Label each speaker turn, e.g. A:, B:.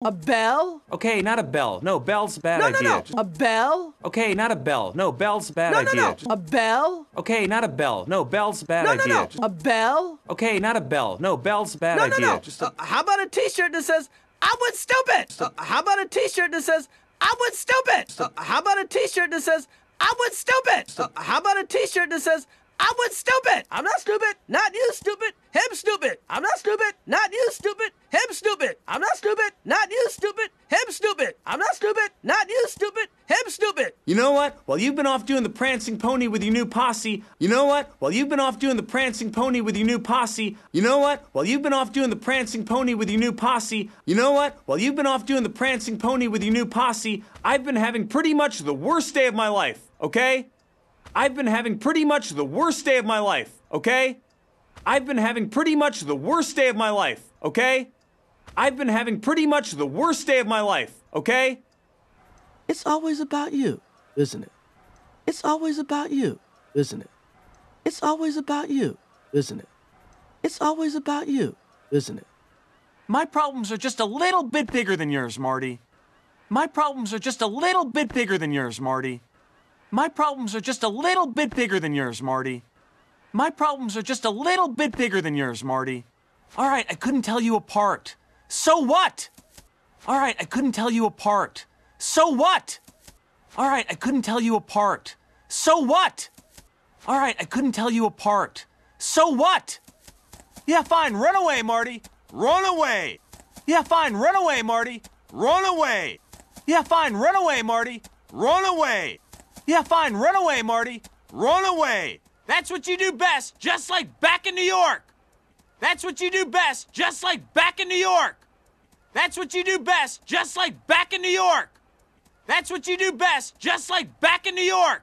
A: A bell?
B: Okay, not a bell. No, bell's bad
A: No,
B: idea.
A: no, no. A bell?
B: Okay, not a bell. No, bell's bad
A: No, no,
B: idea.
A: no. A bell?
B: Okay, not a bell. No, bell's bad
A: No, no,
B: idea.
A: no. A bell?
B: Okay, not a bell. No, bell's bad
A: No,
B: idea.
A: no, no.
B: Just a-
A: Uh, how about a T-shirt that says "I went stupid"? Uh, how about a T-shirt that says "I went stupid"? Uh, how about a T-shirt that says "I went stupid"? Uh, how about a T-shirt that says "I went stupid"? I'm not stupid. Not you, stupid. Him, stupid. I'm not stupid. Not you, stupid. I'm not stupid. Not you, stupid. Him, stupid. I'm not stupid. Not you, stupid. Him, stupid.
B: You know what? While you've been off doing the prancing pony with your new posse, you know what? While you've been off doing the prancing pony with your new posse, you know what? While you've been off doing the prancing pony with your new posse, you know what? While you've been off doing the prancing pony with your new posse, I've been having pretty much the worst day of my life, okay? I've been having pretty much the worst day of my life, okay? I've been having pretty much the worst day of my life, okay? I've been having pretty much the worst day of my life, okay?
A: It's always about you, isn't it? It's always about you, isn't it? It's always about you, isn't it? It's always about you, isn't it?
C: My problems are just a little bit bigger than yours, Marty. My problems are just a little bit bigger than yours, Marty. My problems are just a little bit bigger than yours, Marty. My problems are just a little bit bigger than yours, Marty. All right, I couldn't tell you apart. So what? All right, I couldn't tell you apart. So what? All right, I couldn't tell you apart. So what? All right, I couldn't tell you apart. So what? Yeah, fine, run away, Marty. Run away. Yeah, fine, run away, Marty. Run away. Yeah, fine, run away, Marty. Run away. Yeah, fine, run away, Marty. Run away. That's what you do best, just like back in New York. That's what you do best, just like back in New York. That's what you do best, just like back in New York. That's what you do best, just like back in New York.